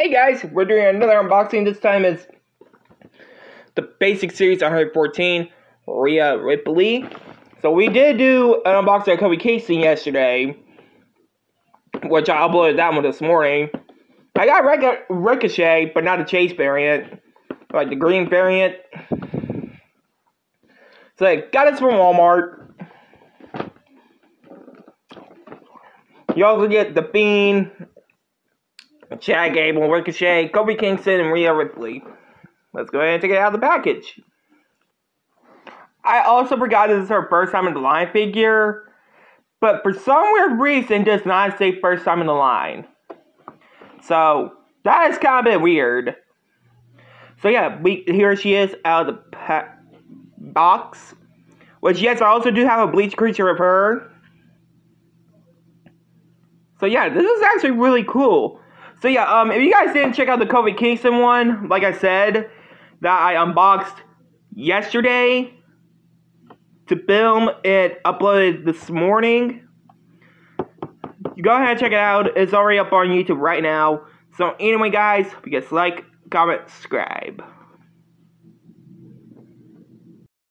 Hey guys, we're doing another unboxing. This time it's the basic series 114, Rhea Ripley. So we did do an unboxing of Kofi Kingston yesterday, which I uploaded that one this morning. I got Ric- Ricochet, but not the Chase variant, like the green variant. So I got this from Walmart. You also get the Bean, Chad Gable, Ricochet, Kofi Kingston, and Rhea Ripley. Let's go ahead and take it out of the package. I also forgot this is her first time in the line figure, but for some weird reason does not say first time in the line. So that is kind of a bit weird. So yeah, we here she is out of the box. Which yes, I also do have a bleach creature of her. So yeah, this is actually really cool. So yeah, um, if you guys didn't check out the Kofi Kingston one, like I said, that I unboxed yesterday to film it uploaded this morning. You go ahead and check it out. It's already up on YouTube right now. So anyway, guys, if you guys like, comment, subscribe.